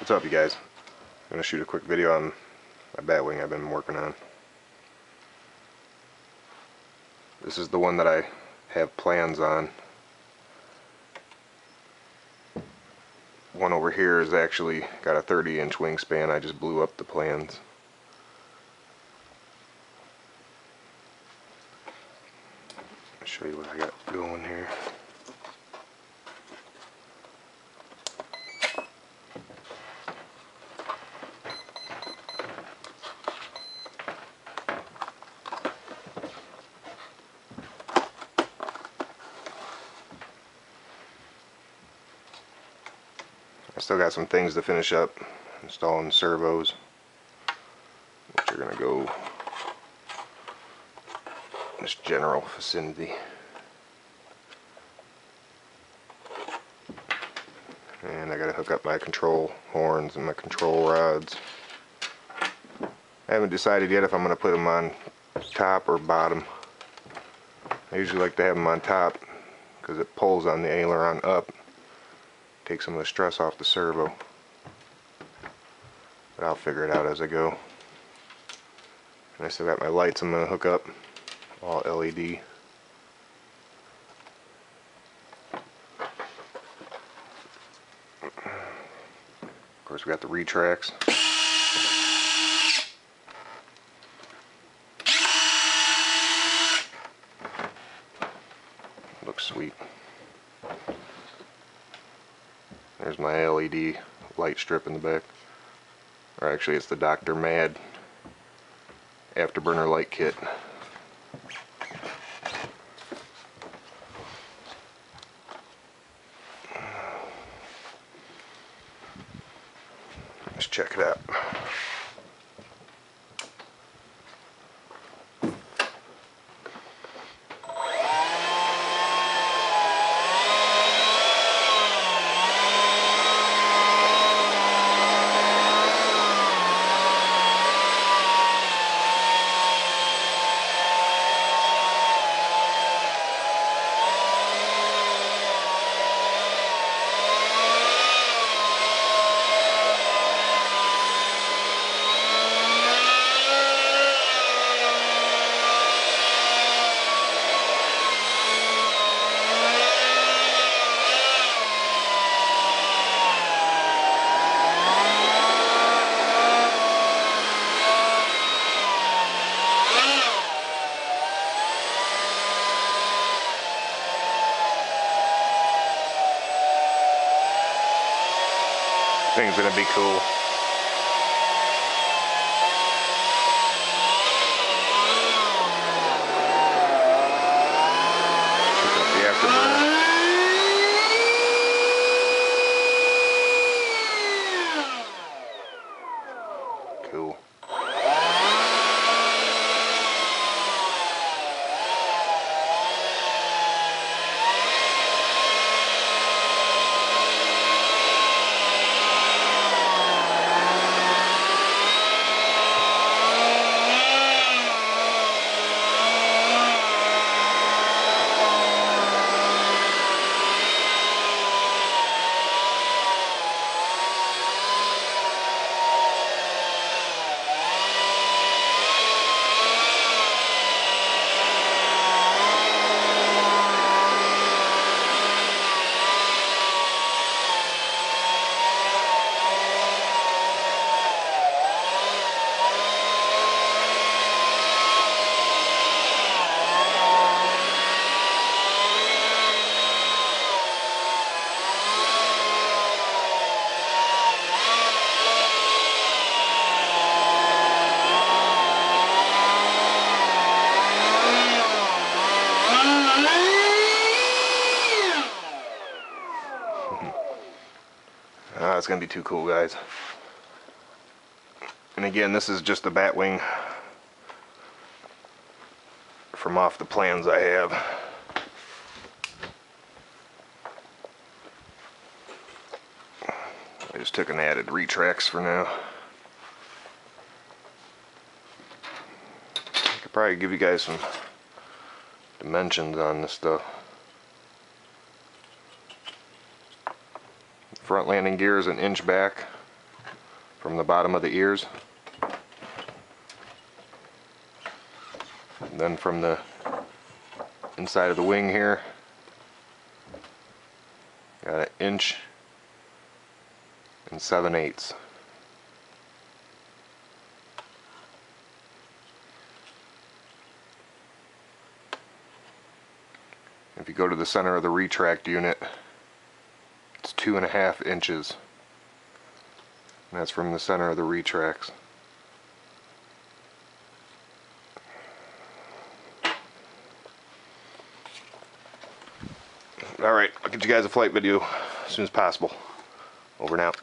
What's up you guys? I'm going to shoot a quick video on my Batwing I've been working on. This is the one that I have plans on. One over here is actually got a 30 inch wingspan. I just blew up the plans. I'll show you what I got going here. I still got some things to finish up. Installing servos which are gonna go in this general vicinity. And I gotta hook up my control horns and my control rods. I haven't decided yet if I'm gonna put them on top or bottom. I usually like to have them on top because it pulls on the aileron up take some of the stress off the servo. But I'll figure it out as I go. And I still got my lights I'm going to hook up, all LED. Of course we got the retracts. Looks sweet. There's my LED light strip in the back. Or actually it's the Dr. Mad afterburner light kit. Let's check it out. Thing's gonna be cool. It's gonna be too cool, guys. And again, this is just the Batwing from off the plans I have. I just took an added retracts for now. I could probably give you guys some dimensions on this stuff. Front landing gear is an inch back from the bottom of the ears. And then from the inside of the wing here, got an inch and seven eighths. If you go to the center of the retract unit, two and a half inches. And that's from the center of the retracts. Alright, I'll get you guys a flight video as soon as possible. Over and out.